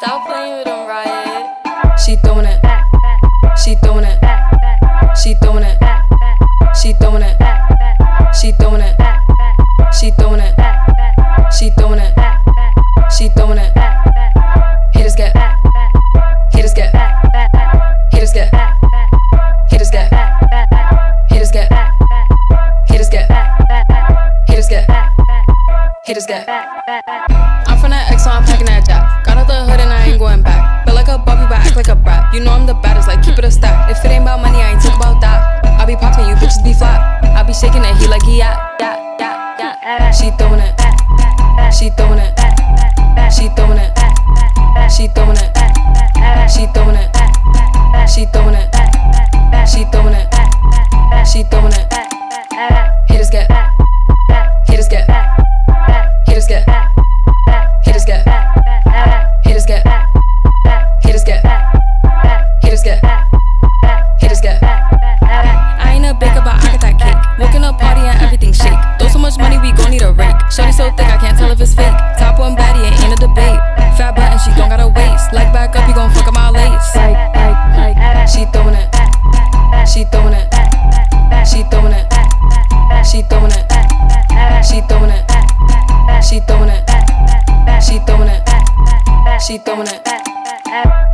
Stop playing with them, Riot. She throwing it. She throwing it. She throwing it. She throwing it. She throwing it. She throwing it. She throwing it. She throwing it. Hitters get. Hitters get. Hitters get. Hitters get. Hitters get. Hitters get. Hitters get. Hitters get. I'm from that ex, so I'm packing that jack. Shaking it, he like he at. Yeah, yeah, yeah. She throwing it. She throwing it. She throwing it. She throwing it. She throwing it. She throwing it. all of it's fake. Top one body, ain't in a debate. Fat button, she don't got a waist. Like back up, you gon' fuck up my lace. Like, like, like, she throwin' it. She throwin' it. She throwin' it. She throwin' it. She throwin' it. She throwin' it. She throwin' it. She throwin' it.